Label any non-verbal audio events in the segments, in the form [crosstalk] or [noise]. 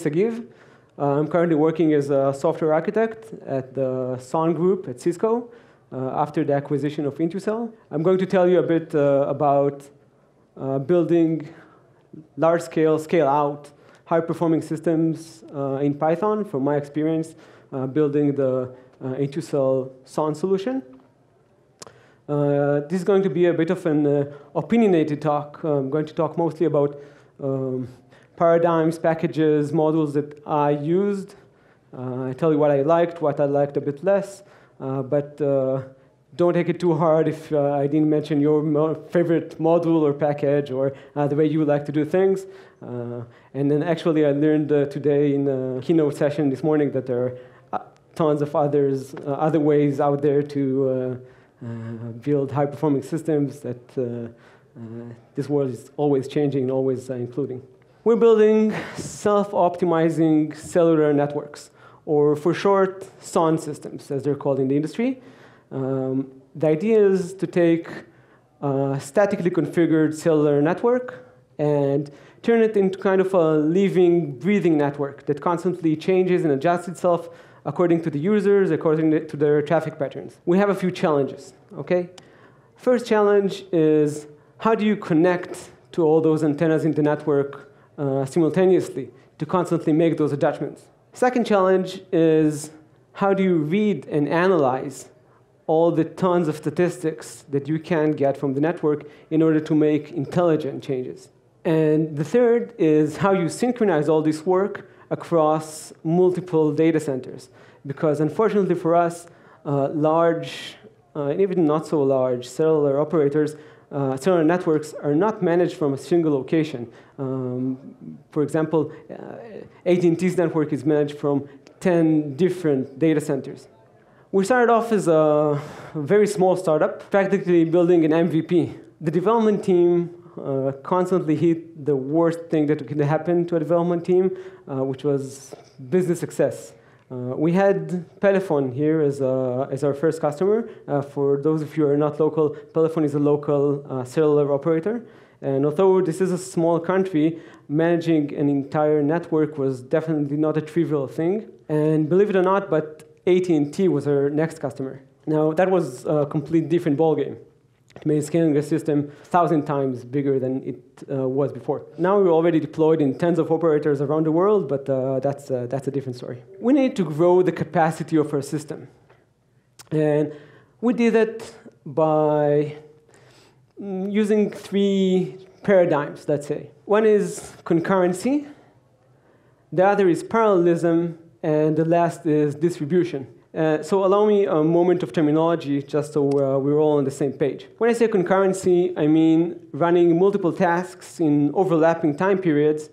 Sagiv. Uh, I'm currently working as a software architect at the SON group at Cisco uh, after the acquisition of Intucell. I'm going to tell you a bit uh, about uh, building large-scale, scale-out, high-performing systems uh, in Python from my experience uh, building the Intucell SON solution. this is going to be a bit of an opinionated talk. I'm going to talk mostly about um, paradigms, packages, models that I used. Uh, I tell you what I liked, what I liked a bit less, uh, but uh, don't take it too hard if uh, I didn't mention your mo favorite module or package or uh, the way you like to do things. Uh, and then actually I learned today in a keynote session this morning that there are tons of others, other ways out there to build high-performing systems that this world is always changing, and always including. We're building self-optimizing cellular networks, or for short, SON systems, as they're called in the industry. Um, the idea is to take a statically configured cellular network and turn it into kind of a living, breathing network that constantly changes and adjusts itself according to the users, according to their traffic patterns. We have a few challenges, okay? First challenge is how do you connect to all those antennas in the network uh, simultaneously to constantly make those adjustments. Second challenge is how do you read and analyze all the tons of statistics that you can get from the network in order to make intelligent changes. And the third is how you synchronize all this work across multiple data centers. Because unfortunately for us, uh, large, uh, and even not so large, cellular operators uh, cellular networks are not managed from a single location. Um, for example, uh, AT&T's network is managed from 10 different data centers. We started off as a very small startup, practically building an MVP. The development team uh, constantly hit the worst thing that could happen to a development team, uh, which was business success. Uh, we had Pelephone here as, a, as our first customer. Uh, for those of you who are not local, Pelephone is a local uh, cellular operator. And although this is a small country, managing an entire network was definitely not a trivial thing. And believe it or not, but AT&T was our next customer. Now, that was a complete different ballgame. It made scaling the system a thousand times bigger than it uh, was before. Now we're already deployed in tens of operators around the world, but uh, that's, uh, that's a different story. We need to grow the capacity of our system. And we did it by using three paradigms, let's say. One is concurrency, the other is parallelism, and the last is distribution. Uh, so allow me a moment of terminology just so uh, we're all on the same page. When I say concurrency, I mean running multiple tasks in overlapping time periods,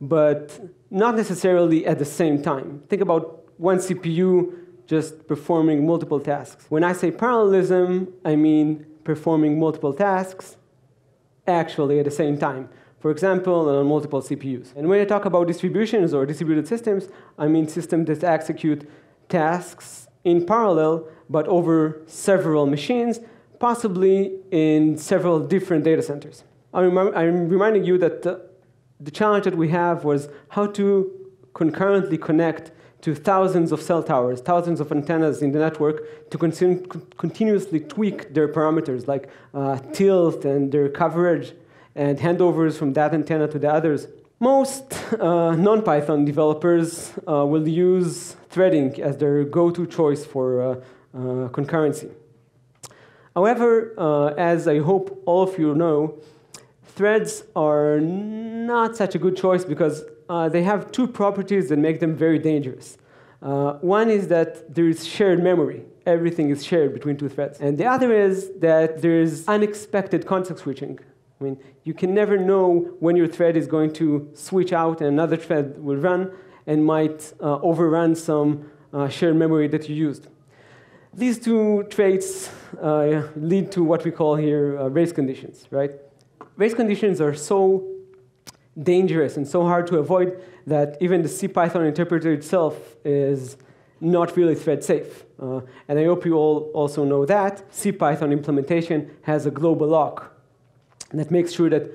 but not necessarily at the same time. Think about one CPU just performing multiple tasks. When I say parallelism, I mean performing multiple tasks actually at the same time. For example, on multiple CPUs. And when I talk about distributions or distributed systems, I mean systems that execute tasks in parallel, but over several machines, possibly in several different data centers. I'm, I'm reminding you that the, the challenge that we have was how to concurrently connect to thousands of cell towers, thousands of antennas in the network to continuously tweak their parameters like uh, tilt and their coverage and handovers from that antenna to the others. Most uh, non-Python developers uh, will use threading as their go-to choice for uh, uh concurrency. However, uh, as I hope all of you know, threads are not such a good choice because uh, they have two properties that make them very dangerous. one is that there is shared memory. Everything is shared between two threads. And the other is that there is unexpected context switching. I mean, you can never know when your thread is going to switch out and another thread will run and might uh, overrun some uh, shared memory that you used. These two traits uh, lead to what we call here uh, race conditions, right? Race conditions are so dangerous and so hard to avoid that even the C Python interpreter itself is not really thread safe. Uh, and I hope you all also know that C Python implementation has a global lock that makes sure that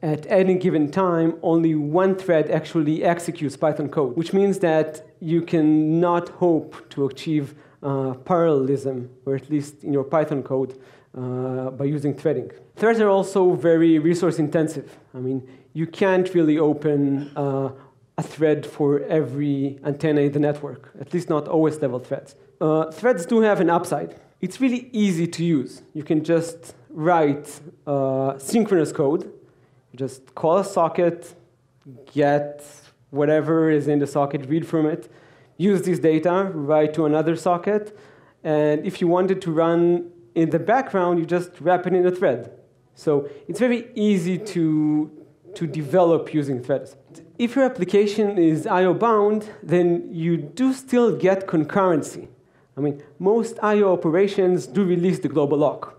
at any given time, only one thread actually executes Python code, which means that you cannot hope to achieve uh, parallelism, or at least in your Python code, uh, by using threading. Threads are also very resource intensive. I mean, you can't really open uh, a thread for every antenna in the network, at least not OS level threads. Uh, threads do have an upside. It's really easy to use. You can just write uh, synchronous code. Just call a socket, get whatever is in the socket, read from it, use this data, write to another socket, and if you wanted to run in the background, you just wrap it in a thread. So it's very easy to, to develop using threads. If your application is I/O bound, then you do still get concurrency. I mean, most I/O operations do release the global lock.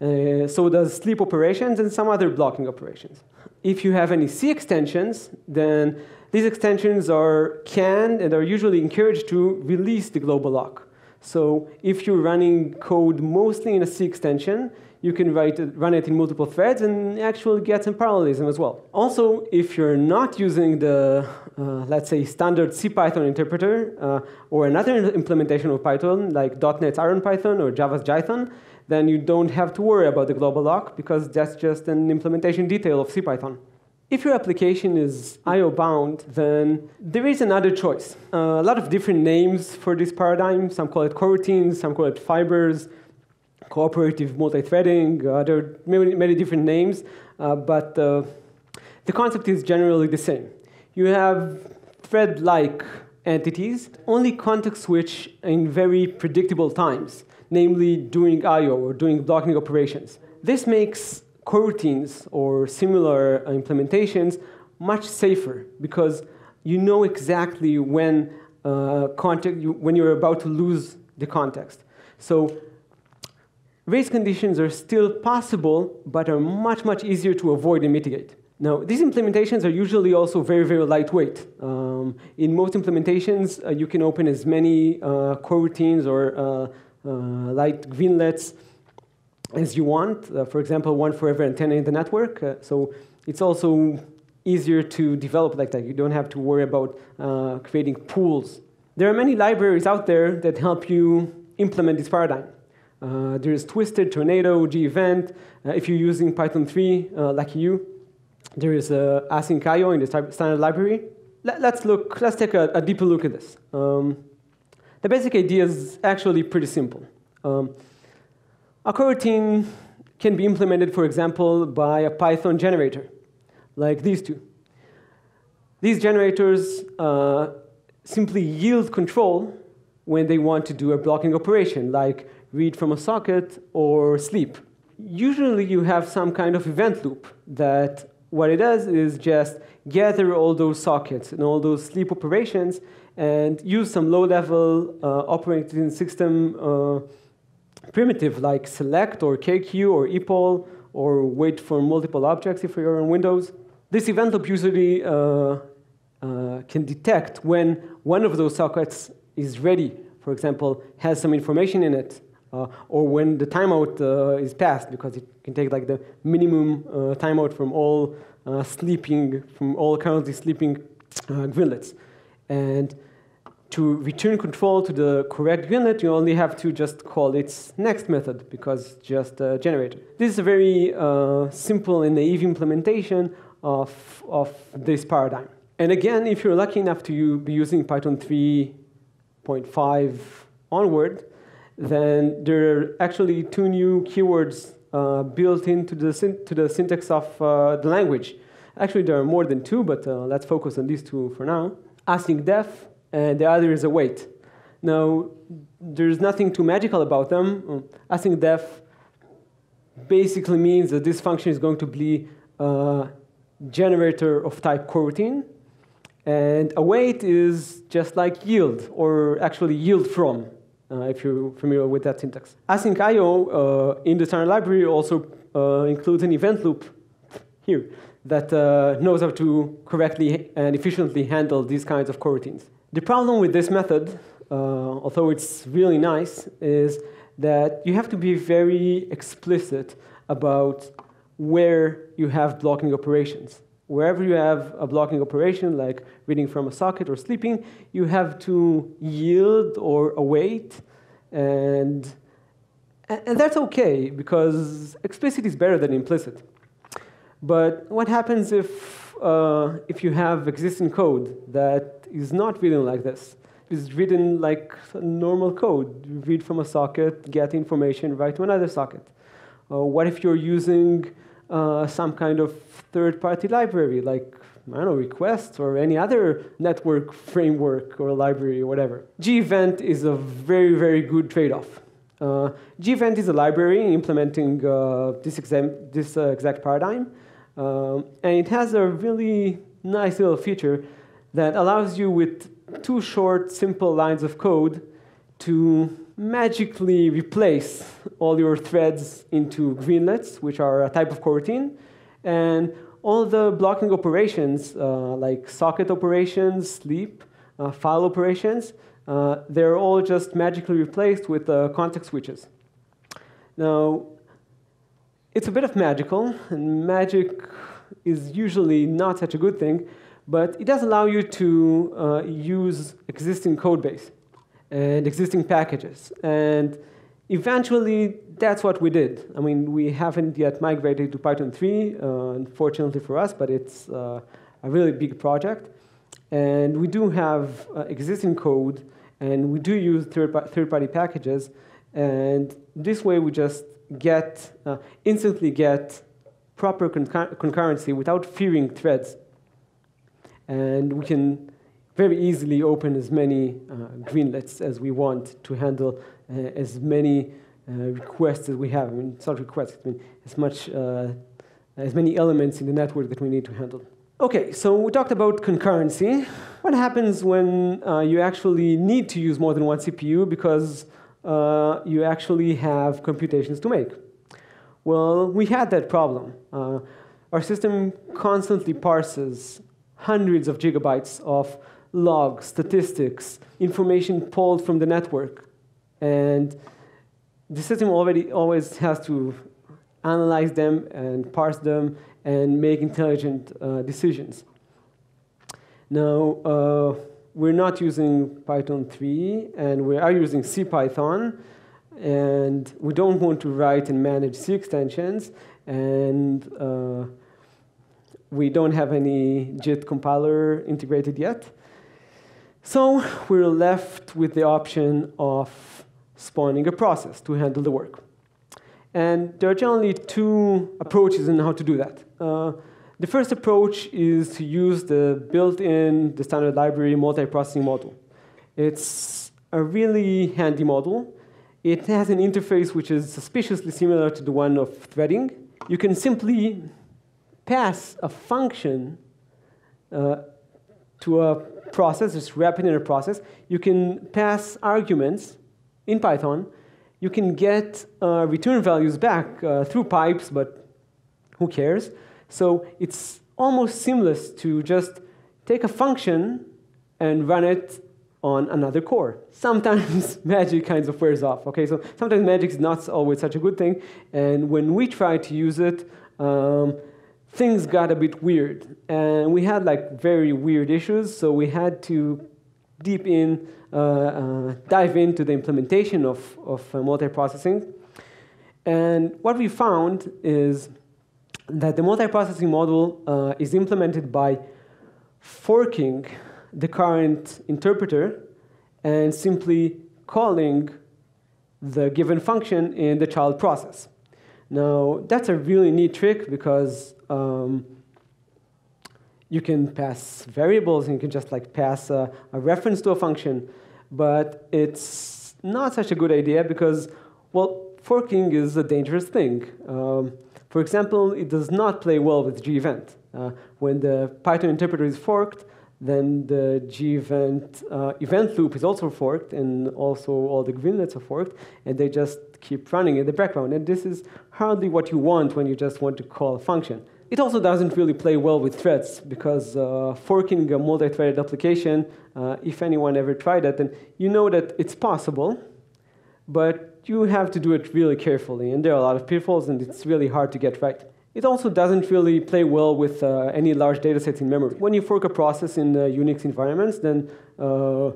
Uh, so does sleep operations and some other blocking operations. If you have any C extensions, then these extensions are canned and are usually encouraged to release the global lock. So if you're running code mostly in a C extension, you can write it, run it in multiple threads and actually get some parallelism as well. Also, if you're not using the, uh, let's say, standard CPython interpreter uh, or another implementation of Python, like .NET's IronPython or Java's Jython, then you don't have to worry about the global lock because that's just an implementation detail of CPython. If your application is I/O bound, then there is another choice. Uh, a lot of different names for this paradigm. Some call it coroutines, some call it fibers, cooperative multi-threading. Uh, there are many, many different names, uh, but uh, the concept is generally the same. You have thread-like entities, only context switch in very predictable times, namely during I/O or during blocking operations. This makes coroutines or similar implementations much safer because you know exactly when uh, context, you, when you're about to lose the context. So race conditions are still possible, but are much, much easier to avoid and mitigate. Now, these implementations are usually also very, very lightweight. Um, in most implementations, uh, you can open as many uh, coroutines or uh, uh light greenlets as you want. Uh, for example, one for every antenna in the network. Uh, so it's also easier to develop like that. You don't have to worry about creating pools. There are many libraries out there that help you implement this paradigm. Uh, there's Twisted, Tornado, gevent. Uh, if you're using Python 3, uh, like you, there is uh, asyncio in the standard library. Let, us look. Let's take a, a, deeper look at this. Um, the basic idea is actually pretty simple. Um, a coroutine can be implemented, for example, by a Python generator, like these two. These generators uh, simply yield control when they want to do a blocking operation, like read from a socket or sleep. Usually you have some kind of event loop that what it does is just gather all those sockets and all those sleep operations and use some low-level uh, operating system uh, primitive like select or kqueue or epoll or wait for multiple objects if you're on Windows. This event loop usually uh, uh, can detect when one of those sockets is ready, for example, has some information in it, uh, or when the timeout uh, is passed, because it can take like the minimum uh, timeout from all uh, sleeping, from all currently sleeping greenlets. And to return control to the correct greenlet, you only have to just call its next method because just a generator. This is a very uh, simple and naive implementation of, of this paradigm. And again, if you're lucky enough to be using Python 3.5 onward, then there are actually two new keywords uh, built into the, to the syntax of uh, the language. Actually, there are more than two, but uh, let's focus on these two for now. Async def and the other is await. Now, there's nothing too magical about them. Async def basically means that this function is going to be a generator of type coroutine, and await is just like yield, or actually yield from, uh, if you're familiar with that syntax. Async IO uh, in the standard library also uh, includes an event loop here that uh, knows how to correctly and efficiently handle these kinds of coroutines. The problem with this method, uh, although it's really nice, is that you have to be very explicit about where you have blocking operations. Wherever you have a blocking operation, like reading from a socket or sleeping, you have to yield or await, and, and that's okay because explicit is better than implicit. But what happens if, uh, if you have existing code that is not written like this? It's written like normal code. You read from a socket, get information, write to another socket. Uh, what if you're using uh, some kind of third-party library, like I don't know, requests or any other network framework or library or whatever. gevent is a very, very good trade-off. Uh, gevent is a library implementing uh, this, this uh, exact paradigm, um, and it has a really nice little feature that allows you with two short, simple lines of code to magically replace all your threads into greenlets, which are a type of coroutine, and all the blocking operations, uh, like socket operations, sleep, uh, file operations, uh, they're all just magically replaced with uh, context switches. Now, it's a bit of magical, and magic is usually not such a good thing, but it does allow you to uh, use existing code base and existing packages. And eventually, that's what we did. I mean, we haven't yet migrated to Python 3, uh, unfortunately for us, but it's uh, a really big project. And we do have uh, existing code, and we do use third-party packages. And this way, we just get uh, instantly get proper concurrency without fearing threads and we can very easily open as many uh, greenlets as we want to handle uh, as many uh, requests as we have. I mean, it's not requests, I mean, as much, uh, as many elements in the network that we need to handle. Okay, so we talked about concurrency. What happens when uh, you actually need to use more than one CPU because uh, you actually have computations to make? Well, we had that problem. our system constantly parses hundreds of gigabytes of logs, statistics, information pulled from the network. And the system already always has to analyze them and parse them and make intelligent uh, decisions. Now, uh, we're not using Python 3, and we are using CPython, and we don't want to write and manage C extensions, and uh, we don't have any JIT compiler integrated yet. So we're left with the option of spawning a process to handle the work. And there are generally two approaches in how to do that. Uh, the first approach is to use the built-in, the standard library multiprocessing model. It's a really handy model. It has an interface which is suspiciously similar to the one of threading. You can simply pass a function uh, to a process, it in a process. You can pass arguments in Python. You can get uh, return values back uh, through pipes, but who cares? So it's almost seamless to just take a function and run it on another core. Sometimes [laughs] magic kind of wears off. Okay, so sometimes magic is not always such a good thing, and when we try to use it, um, things got a bit weird. And we had like very weird issues, so we had to deep in, uh, uh, dive into the implementation of, of uh, multiprocessing. And what we found is that the multiprocessing model uh, is implemented by forking the current interpreter and simply calling the given function in the child process. Now, that's a really neat trick because um, you can pass variables and you can just like pass a, a, reference to a function, but it's not such a good idea because, well, forking is a dangerous thing. Um, for example, it does not play well with gevent. Uh, when the Python interpreter is forked, then the gevent uh, event loop is also forked, and also all the greenlets are forked, and they just keep running in the background. And this is hardly what you want when you just want to call a function. It also doesn't really play well with threads because uh, forking a multi-threaded application, uh, if anyone ever tried it, then you know that it's possible, but you have to do it really carefully. And there are a lot of pitfalls, and it's really hard to get right. It also doesn't really play well with uh, any large data sets in memory. When you fork a process in uh, Unix environments, then uh,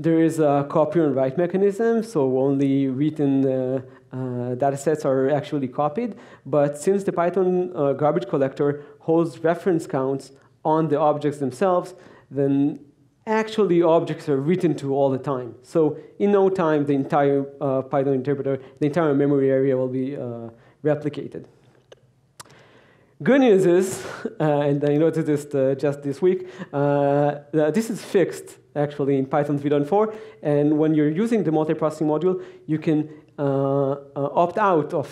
there is a copy and write mechanism, so only written uh, uh, data sets are actually copied. But since the Python uh, garbage collector holds reference counts on the objects themselves, then actually objects are written to all the time. So in no time, the entire uh, Python interpreter, the entire memory area will be uh, replicated. Good news is, [laughs] uh, and I noticed this uh, just this week, uh, this is fixed actually in Python 3.4. And when you're using the multiprocessing module, you can uh, uh, opt out of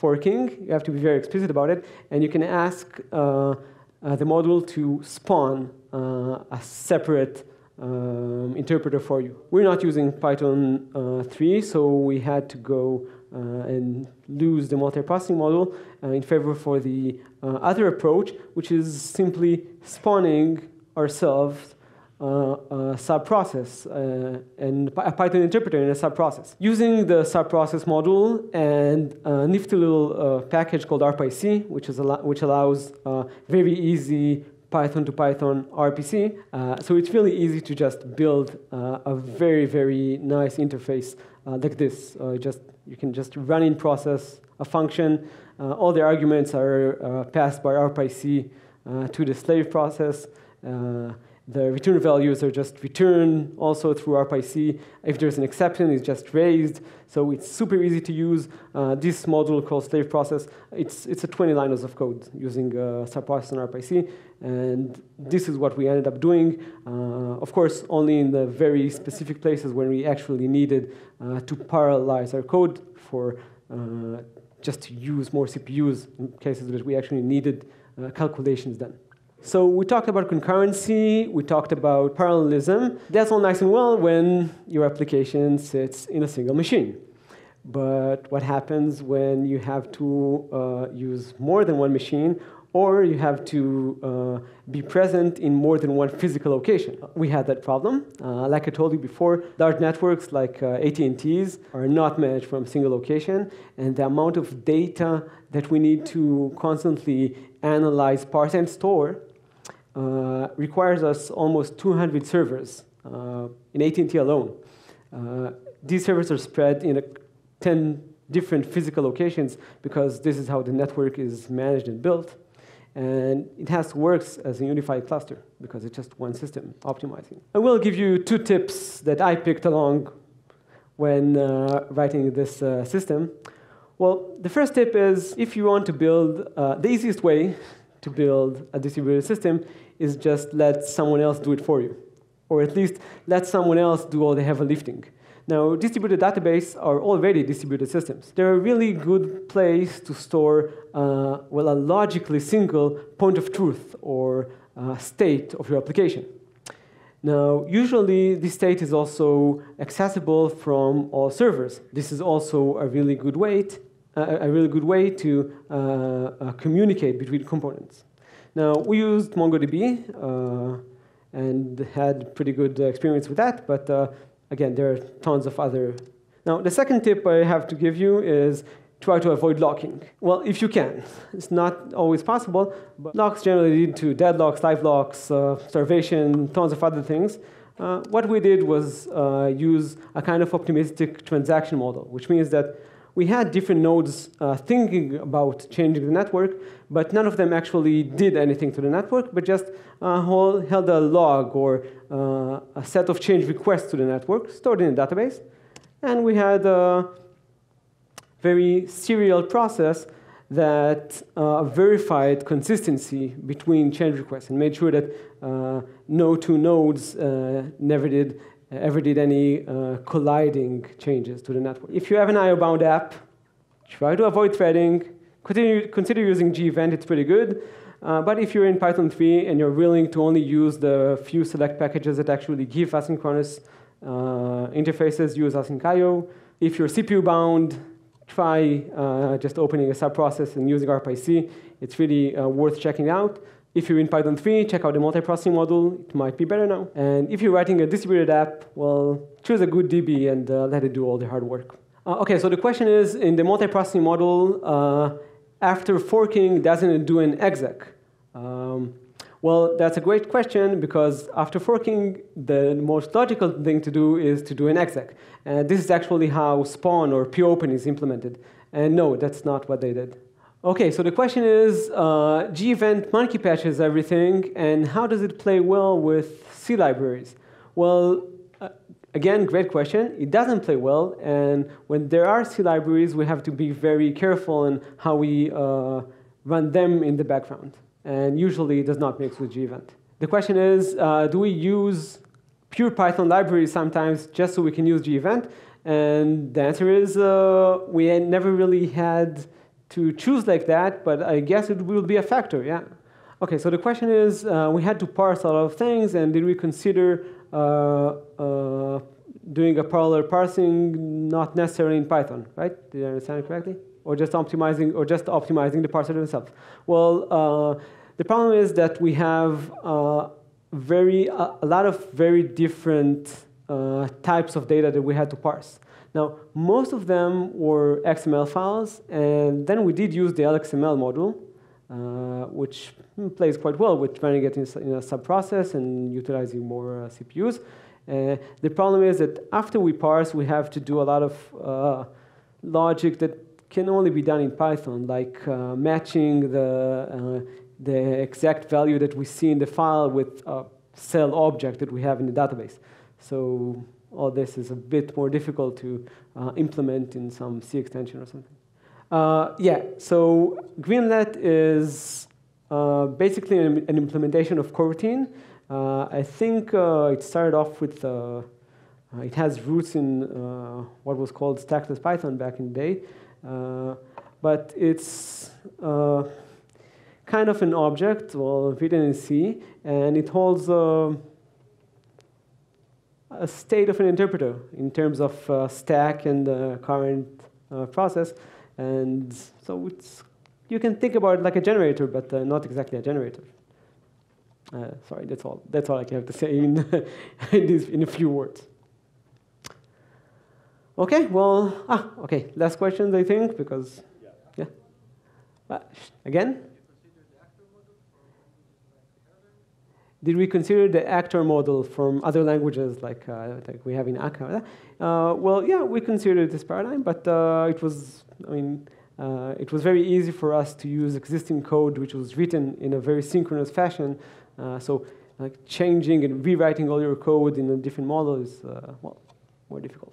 forking. You have to be very explicit about it. And you can ask uh, the module to spawn a separate um, interpreter for you. We're not using Python uh, 3, so we had to go uh, and lose the multiprocessing module uh, in favor for the other approach, which is simply spawning ourselves uh, a sub-process uh, and a Python interpreter in a sub-process. Using the sub-process module and a nifty little uh, package called RPyC, which, is which allows very easy Python to Python RPC. Uh, so it's really easy to just build uh, a very, very nice interface uh, like this. just You can just run in process a function. Uh, all the arguments are uh, passed by RPyC uh, to the slave process. The return values are just returned also through RPyC. If there's an exception, it's just raised. So it's super easy to use. Uh, this module called slave process, it's, it's a 20 lines of code using uh, subprocess and RPyC. And this is what we ended up doing. Uh, of course, only in the very specific places when we actually needed uh, to parallelize our code for uh, just to use more CPUs in cases that we actually needed uh, calculations done. So we talked about concurrency, we talked about parallelism. That's all nice and well when your application sits in a single machine. But what happens when you have to uh, use more than one machine or you have to uh, be present in more than one physical location. We had that problem. Uh, like I told you before, large networks like uh, AT&T's are not managed from a single location, and the amount of data that we need to constantly analyze, parse, and store uh, requires us almost 200 servers uh, in AT&T alone. Uh, these servers are spread in 10 different physical locations because this is how the network is managed and built. And it has to work as a unified cluster because it's just one system optimizing. I will give you two tips that I picked along when uh, writing this uh, system. Well, the first tip is if you want to build, the easiest way to build a distributed system is just let someone else do it for you, or at least let someone else do all the heavy lifting. Now, distributed databases are already distributed systems. They're a really good place to store, uh, well, a logically single point of truth or uh, state of your application. Now, usually this state is also accessible from all servers. This is also a really good way, a really good way to uh, uh, communicate between components. Now, we used MongoDB uh, and had pretty good experience with that, but uh, again, there are tons of other. Now, the second tip I have to give you is try to avoid locking. Well, if you can. It's not always possible, but locks generally lead to deadlocks, live locks, uh, starvation, tons of other things. Uh, what we did was uh, use a kind of optimistic transaction model, which means that we had different nodes uh, thinking about changing the network, but none of them actually did anything to the network, but just uh, hold, held a log or uh, a set of change requests to the network stored in a database. And we had a very serial process that uh, verified consistency between change requests and made sure that uh, no two nodes uh, never did ever did any uh, colliding changes to the network. If you have an IO-bound app, try to avoid threading. Continue, consider using gevent, it's pretty good. Uh, but if you're in Python 3 and you're willing to only use the few select packages that actually give asynchronous uh, interfaces, use asyncio. If you're CPU bound, try uh, just opening a subprocess and using RPC. It's really uh, worth checking out. If you're in Python 3, check out the multiprocessing module. It might be better now. And if you're writing a distributed app, well, choose a good DB and uh, let it do all the hard work. Uh, OK, so the question is, in the multiprocessing model, uh, after forking, doesn't it do an exec? Um, well, that's a great question because after forking, the most logical thing to do is to do an exec. And this is actually how spawn or popen is implemented. And no, that's not what they did. Okay, so the question is, uh, gevent monkey patches everything, and how does it play well with C libraries? Well, uh, again, great question. It doesn't play well, and when there are C libraries, we have to be very careful in how we uh, run them in the background and usually it does not mix with gevent. The question is, uh, do we use pure Python libraries sometimes just so we can use gevent? And the answer is uh, we never really had to choose like that, but I guess it will be a factor, yeah. Okay, so the question is, uh, we had to parse a lot of things, and did we consider uh, uh, doing a parallel parsing not necessarily in Python, right? Did I understand it correctly? or just optimizing or just optimizing the parser themselves? Well, uh, the problem is that we have uh, very a lot of very different types of data that we had to parse. Now, most of them were XML files, and then we did use the LXML module, uh, which plays quite well with running it in, in a subprocess and utilizing more uh, CPUs. the problem is that after we parse, we have to do a lot of logic that can only be done in Python, like uh, matching the, uh, the exact value that we see in the file with a cell object that we have in the database. So all this is a bit more difficult to uh, implement in some C extension or something. Uh, yeah, so Greenlet is uh, basically an, an, implementation of coroutine. Uh, I think it started off with uh, it has roots in uh, what was called stackless Python back in the day. Uh, but it's uh, kind of an object, well, written in C, and it holds uh, a state of an interpreter in terms of uh, stack and the current uh, process. And so it's, you can think about it like a generator, but uh, not exactly a generator. sorry, that's all. That's all I can have to say in, [laughs] in, in a few words. Okay, well, ah, okay, last questions, I think, because, yeah. Uh, again? Did we consider the actor model from other languages like, uh, like we have in Akka? Uh, well, yeah, we considered this paradigm, but uh, it was, I mean, uh, it was very easy for us to use existing code which was written in a very synchronous fashion. Uh, so like changing and rewriting all your code in a different model is, well, more difficult.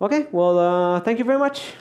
Okay, well, uh, thank you very much.